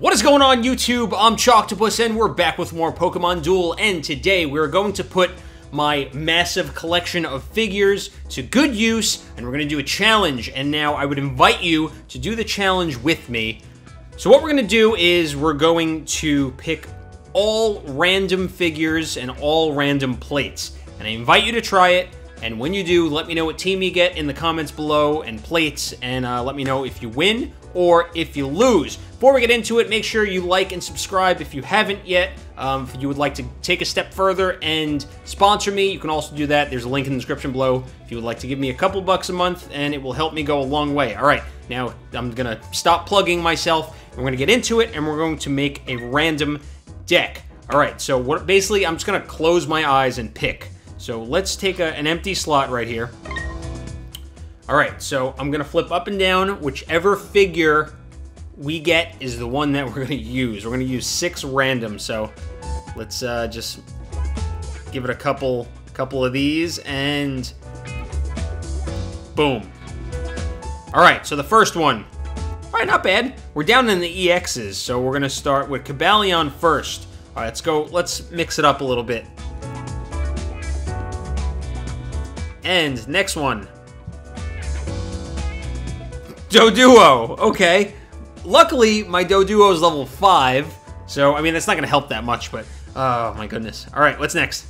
What is going on YouTube? I'm Choctopus and we're back with more Pokemon Duel and today we're going to put my massive collection of figures to good use and we're going to do a challenge and now I would invite you to do the challenge with me. So what we're going to do is we're going to pick all random figures and all random plates and I invite you to try it and when you do, let me know what team you get in the comments below and plates, and uh, let me know if you win or if you lose. Before we get into it, make sure you like and subscribe if you haven't yet. Um, if you would like to take a step further and sponsor me, you can also do that. There's a link in the description below if you would like to give me a couple bucks a month, and it will help me go a long way. All right, now I'm going to stop plugging myself. We're going to get into it, and we're going to make a random deck. All right, so what? basically, I'm just going to close my eyes and pick. So let's take a, an empty slot right here. All right, so I'm gonna flip up and down. Whichever figure we get is the one that we're gonna use. We're gonna use six random, so let's uh, just give it a couple, couple of these and boom. All right, so the first one, all right, not bad. We're down in the EXs, so we're gonna start with Cobalion first. All right, let's go, let's mix it up a little bit. And next one. Doduo. Okay. Luckily, my Doduo is level 5. So, I mean, that's not going to help that much, but... Oh, my goodness. All right, what's next?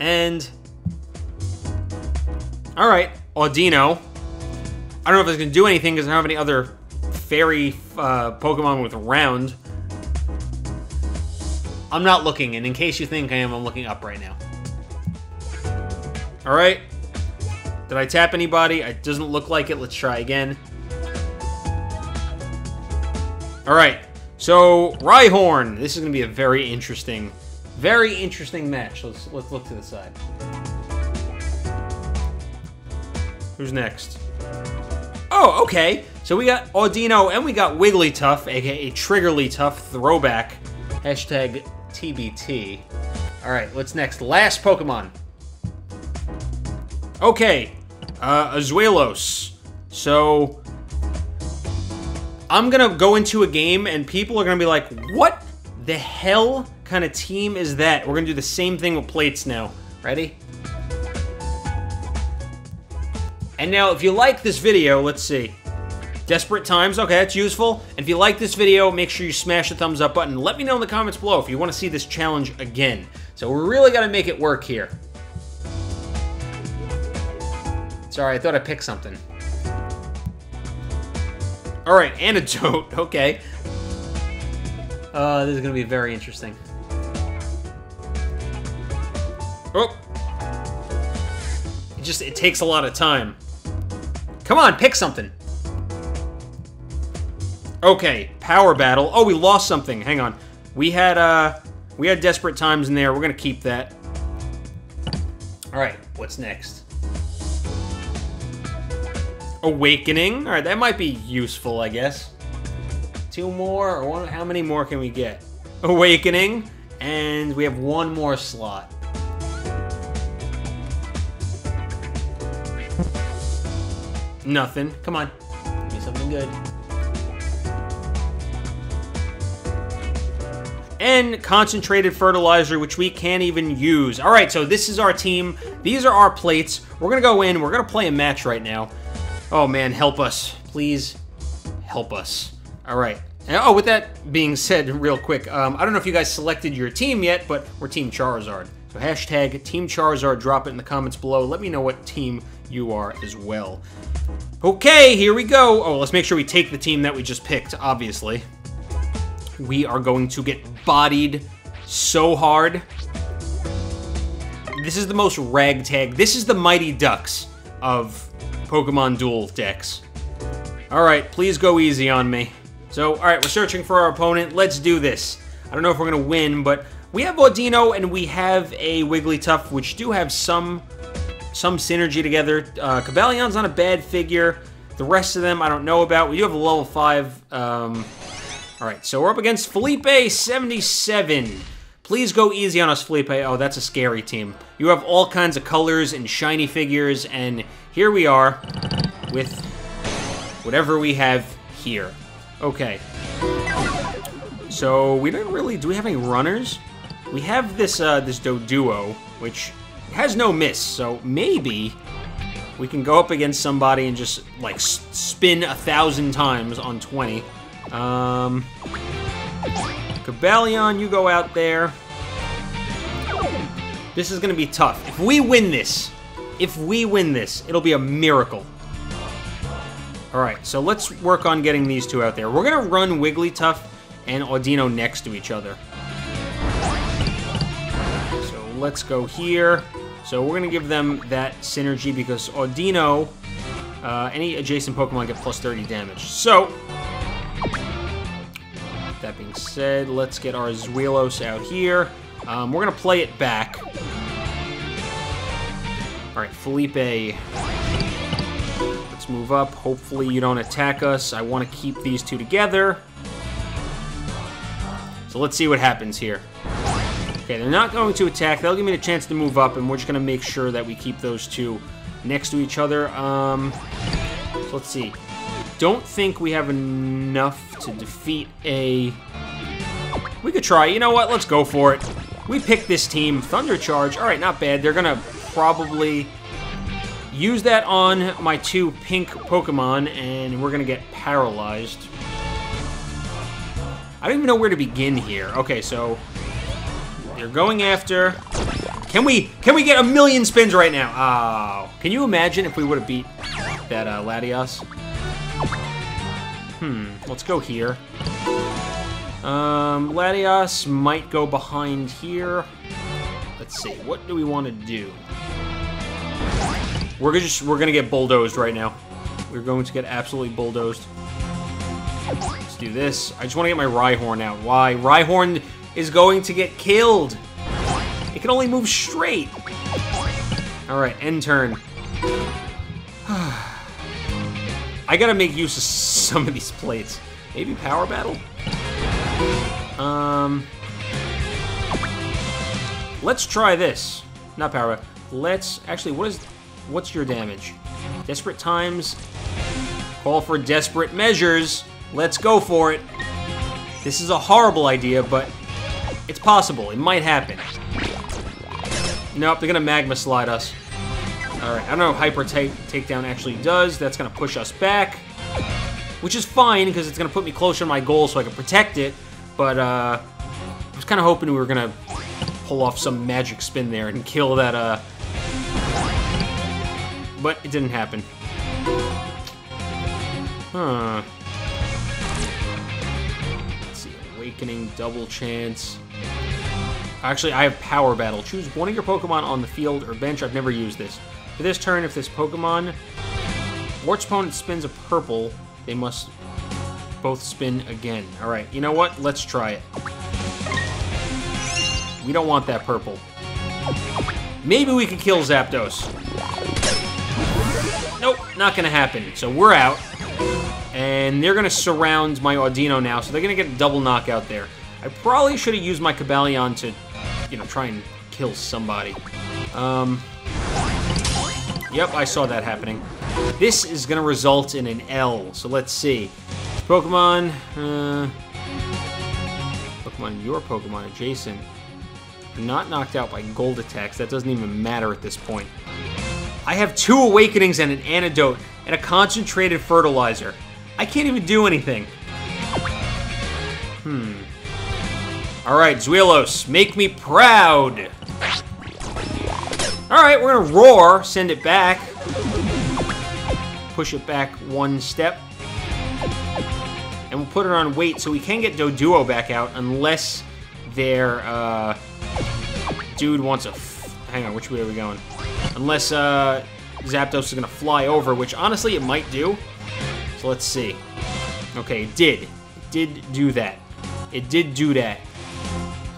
And... All right, Audino. I don't know if it's going to do anything because I don't have any other fairy uh, Pokemon with round. I'm not looking, and in case you think I am, I'm looking up right now. Alright. Did I tap anybody? It doesn't look like it. Let's try again. Alright. So, Rhyhorn. This is going to be a very interesting, very interesting match. Let's, let's look to the side. Who's next? Oh, okay. So we got Audino and we got Wigglytuff, aka Triggerlytuff throwback. Hashtag TBT. Alright, what's next? Last Pokemon. Okay, uh, Zweilous. So, I'm gonna go into a game and people are gonna be like, what the hell kind of team is that? We're gonna do the same thing with plates now. Ready? And now, if you like this video, let's see. Desperate Times, okay, that's useful. And if you like this video, make sure you smash the thumbs up button. Let me know in the comments below if you want to see this challenge again. So we really got to make it work here. Sorry, I thought I picked something. Alright, antidote. Okay. Uh, this is going to be very interesting. Oh! It just, it takes a lot of time. Come on, pick something. Okay, power battle. Oh, we lost something. Hang on. We had, uh, we had desperate times in there. We're going to keep that. Alright, what's next? Awakening. All right, that might be useful, I guess. Two more, or one, how many more can we get? Awakening, and we have one more slot. Nothing. Come on. Give me something good. and concentrated fertilizer, which we can't even use. All right, so this is our team. These are our plates. We're going to go in. We're going to play a match right now. Oh man, help us. Please help us. All right. oh, with that being said, real quick, um, I don't know if you guys selected your team yet, but we're Team Charizard. So hashtag Team Charizard, drop it in the comments below. Let me know what team you are as well. Okay, here we go. Oh, let's make sure we take the team that we just picked, obviously. We are going to get bodied so hard. This is the most ragtag. This is the Mighty Ducks of Pokemon Duel decks. Alright, please go easy on me. So, alright, we're searching for our opponent. Let's do this. I don't know if we're going to win, but we have Audino and we have a Wigglytuff, which do have some some synergy together. Uh, Cobalion's not a bad figure. The rest of them I don't know about. We do have a level 5. Um, Alright, so we're up against Felipe 77. Please go easy on us, Felipe. Oh, that's a scary team. You have all kinds of colors and shiny figures, and here we are with whatever we have here. Okay. So we don't really. Do we have any runners? We have this uh, this Doduo, which has no miss. So maybe we can go up against somebody and just like spin a thousand times on 20. Um, Cobalion, you go out there. This is going to be tough. If we win this, if we win this, it'll be a miracle. Alright, so let's work on getting these two out there. We're going to run Wigglytuff and Audino next to each other. So let's go here. So we're going to give them that synergy because Audino, uh, any adjacent Pokemon get plus 30 damage. So, being said, let's get our Zweilous out here. Um, we're going to play it back. Alright, Felipe. Let's move up. Hopefully you don't attack us. I want to keep these two together. So let's see what happens here. Okay, they're not going to attack. They'll give me a chance to move up, and we're just going to make sure that we keep those two next to each other. Um, so let's see. Don't think we have enough to defeat a... We could try. You know what? Let's go for it. We picked this team. Thunder Charge. All right, not bad. They're going to probably use that on my two pink Pokemon, and we're going to get paralyzed. I don't even know where to begin here. Okay, so they're going after... Can we can we get a million spins right now? Oh, can you imagine if we would have beat that uh, Latias? Hmm, let's go here. Um, Latias might go behind here. Let's see, what do we want to do? We're gonna just we're gonna get bulldozed right now. We're going to get absolutely bulldozed. Let's do this. I just want to get my Rhyhorn out. Why? Rhyhorn is going to get killed. It can only move straight. All right, end turn. I gotta make use of some of these plates. Maybe power battle? Um, let's try this. Not power battle. Let's, actually, what is, what's your damage? Desperate times. Call for desperate measures. Let's go for it. This is a horrible idea, but it's possible. It might happen. Nope, they're gonna Magma Slide us. Alright, I don't know Hyper take Takedown actually does. That's gonna push us back. Which is fine, because it's gonna put me closer to my goal so I can protect it. But, uh... I was kind of hoping we were gonna pull off some magic spin there and kill that, uh... But it didn't happen. Huh. Let's see, Awakening, Double Chance. Actually, I have Power Battle. Choose one of your Pokemon on the field or bench. I've never used this. For this turn, if this Pokemon its opponent spins a purple, they must both spin again. Alright, you know what? Let's try it. We don't want that purple. Maybe we can kill Zapdos. Nope, not gonna happen. So we're out. And they're gonna surround my Audino now, so they're gonna get a double knockout there. I probably should have used my Cobalion to, you know, try and kill somebody. Um, yep, I saw that happening. This is going to result in an L, so let's see. Pokemon, uh, Pokemon, your Pokemon adjacent, not knocked out by gold attacks. That doesn't even matter at this point. I have two Awakenings and an Antidote and a concentrated fertilizer. I can't even do anything. Hmm. Alright, Zweilous, make me proud! Alright, we're gonna roar, send it back. Push it back one step. And we'll put it on wait, so we can get Doduo back out, unless their, uh... Dude wants a... hang on, which way are we going? Unless, uh... Zapdos is gonna fly over, which honestly it might do. So let's see. Okay, it did. It did do that. It did do that.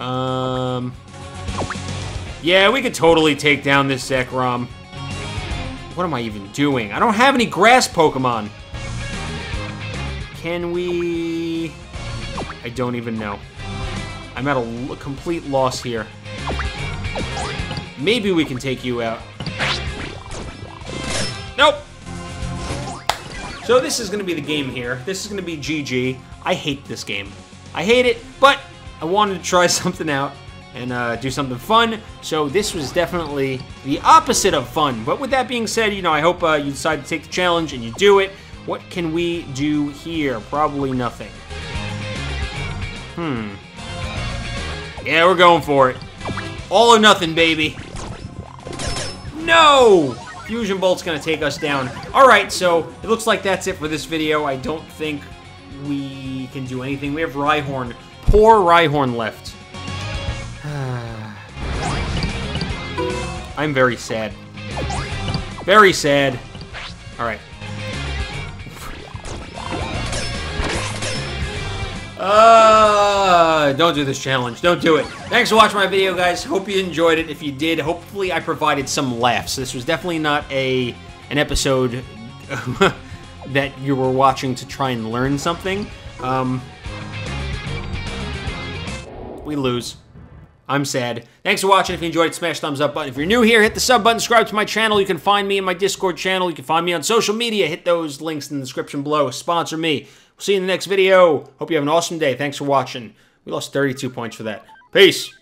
Um... Yeah, we could totally take down this Zekrom. What am I even doing? I don't have any grass Pokemon. Can we... I don't even know. I'm at a complete loss here. Maybe we can take you out. Nope. So this is going to be the game here. This is going to be GG. I hate this game. I hate it, but I wanted to try something out and uh, do something fun. So this was definitely the opposite of fun. But with that being said, you know, I hope uh, you decide to take the challenge and you do it. What can we do here? Probably nothing. Hmm. Yeah, we're going for it. All or nothing, baby. No! Fusion Bolt's gonna take us down. Alright, so it looks like that's it for this video. I don't think we can do anything. We have Rhyhorn. Poor Rhyhorn left. I'm very sad. Very sad. Alright. Uh, don't do this challenge. Don't do it. Thanks for watching my video, guys. Hope you enjoyed it. If you did, hopefully I provided some laughs. This was definitely not a an episode that you were watching to try and learn something. Um, we lose. I'm sad. Thanks for watching. If you enjoyed it, smash thumbs up button. If you're new here, hit the sub button, subscribe to my channel. You can find me in my Discord channel. You can find me on social media. Hit those links in the description below. Sponsor me. We'll see you in the next video. Hope you have an awesome day. Thanks for watching. We lost 32 points for that. Peace.